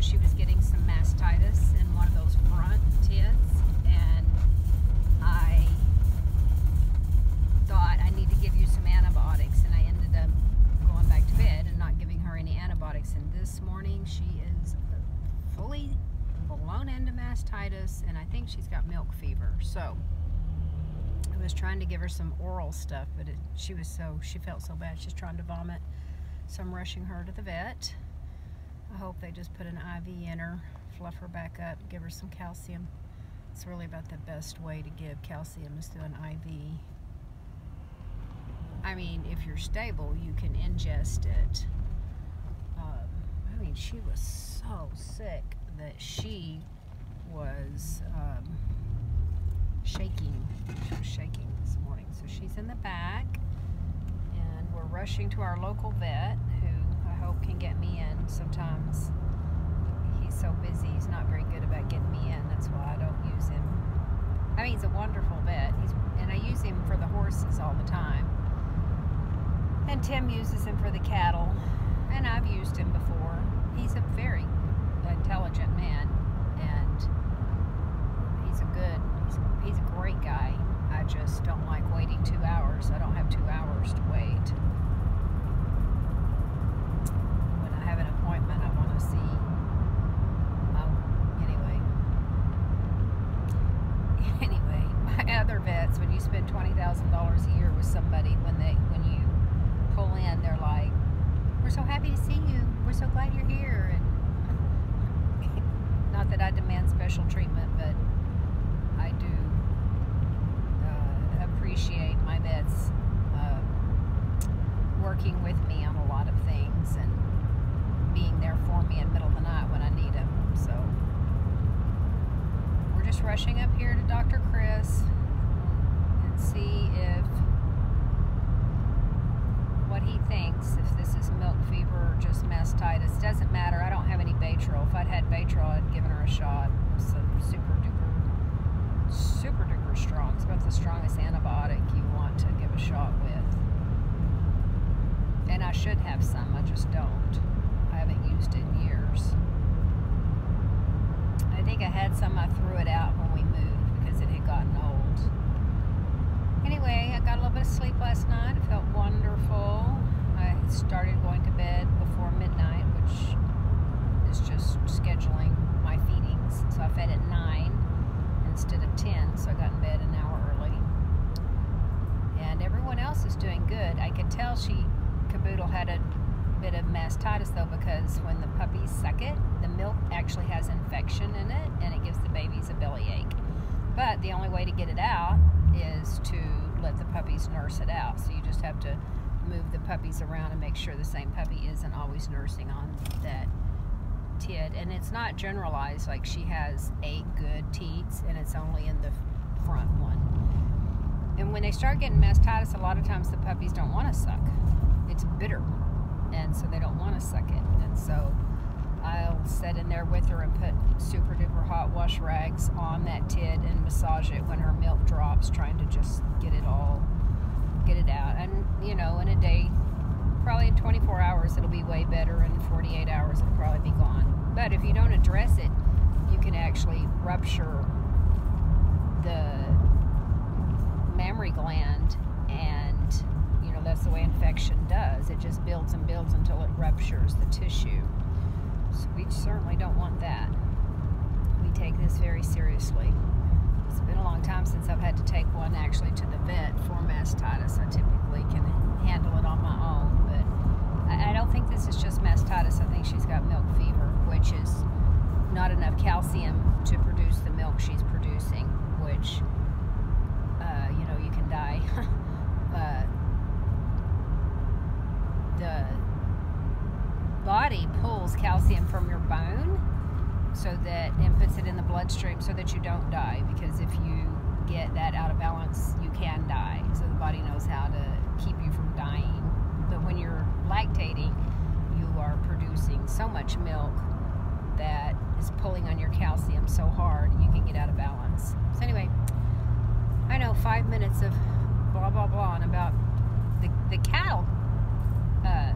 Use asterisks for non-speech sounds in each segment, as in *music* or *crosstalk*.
she was getting some mastitis in one of those front tits, and I thought I need to give you some antibiotics, and I ended up going back to bed and not giving her any antibiotics. And this morning she is fully blown into mastitis, and I think she's got milk fever. So I was trying to give her some oral stuff, but it, she was so she felt so bad. She's trying to vomit, so I'm rushing her to the vet. I hope they just put an IV in her, fluff her back up, give her some calcium. It's really about the best way to give calcium is through an IV. I mean, if you're stable, you can ingest it. Um, I mean, she was so sick that she was um, shaking. She was shaking this morning. So she's in the back, and we're rushing to our local vet, hope can get me in. Sometimes he's so busy, he's not very good about getting me in. That's why I don't use him. I mean, he's a wonderful vet, he's, and I use him for the horses all the time. And Tim uses him for the cattle, and I've used him before. He's a very intelligent man, and he's a good, he's, he's a great guy. I just don't like waiting two hours. I don't have two hours to wait. When I have an appointment, I want to see. Um, anyway. Anyway, my other vets, when you spend twenty thousand dollars a year with somebody, when they when you pull in, they're like, "We're so happy to see you. We're so glad you're here." And not that I demand special treatment, but I do uh, appreciate my vets uh, working with me on a lot of things and being there for me in the middle of the night when I need them. So we're just rushing up here to Dr. Chris and see if what he thinks, if this is milk fever or just mastitis. Doesn't matter. I don't have any Baytril. If I'd had Baytril, I'd given her a shot. Some super duper, super duper strong. It's about the strongest antibiotic you want to give a shot with. And I should have some. I just don't. I haven't used it in years. I think I had some. I threw it out when we moved because it had gotten old. Anyway, I got a little bit of sleep last night. I felt wonderful. I started going to bed before midnight, which is just scheduling my feedings. So I fed at 9 instead of 10, so I got in bed an hour early. And everyone else is doing good. I could tell she, Koboodle, had a bit of mastitis though because when the puppies suck it, the milk actually has infection in it and it gives the babies a bellyache. But the only way to get it out is to let the puppies nurse it out. So you just have to move the puppies around and make sure the same puppy isn't always nursing on that tid. And it's not generalized, like she has eight good teats and it's only in the front one. And when they start getting mastitis, a lot of times the puppies don't want to suck. It's bitter. And so they don't want to suck it. And so I'll sit in there with her and put super duper hot wash rags on that tid and massage it when her milk drops, trying to just get it all, get it out. And, you know, in a day, probably in 24 hours, it'll be way better. In 48 hours, it'll probably be gone. But if you don't address it, you can actually rupture the mammary gland and, you know, that's the way infection does. It just builds and builds until it ruptures the tissue. So we certainly don't want that. We take this very seriously. It's been a long time since I've had to take one actually to the vet for mastitis. I typically can handle it on my own, but I, don't think this is just mastitis. I think she's got milk fever, which is not enough calcium to produce the milk she's producing, which, uh, you know, you can die. uh, the body pulls calcium from your bone so that and puts it in the bloodstream so that you don't die because if you get that out of balance you can die. So the body knows how to keep you from dying. But when you're lactating you are producing so much milk that is pulling on your calcium so hard you can get out of balance. So anyway I know five minutes of blah blah blah and about the, the cattle uh,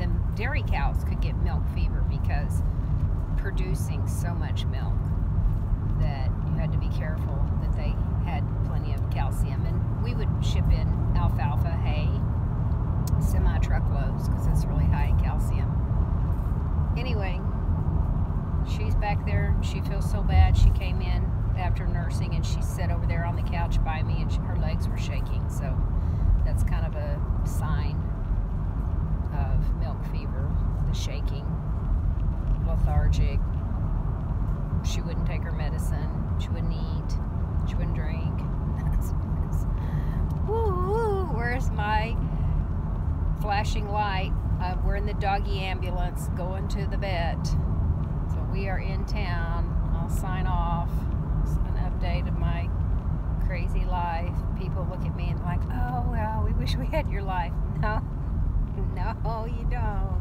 the dairy get milk fever because producing so much milk that you had to be careful that they had plenty of calcium. And we would ship in alfalfa hay, semi truckloads, because it's really high in calcium. anyway, she's back there. She feels so bad. She came in after nursing and she sat over there on the couch by me and she, her legs were shaking. So that's kind of a sign of milk fever, the shaking, lethargic. She wouldn't take her medicine. She wouldn't eat. She wouldn't drink. *laughs* Woo, where's my flashing light? Uh, we're in the doggy ambulance going to the vet. So we are in town. I'll sign off. It's an update of my crazy life. People look at me and like, oh, well, we wish we had your life. *laughs* No, no, you don't.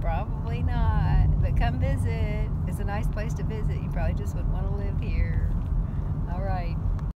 Probably not. But come visit. It's a nice place to visit. You probably just would want to live here. All right.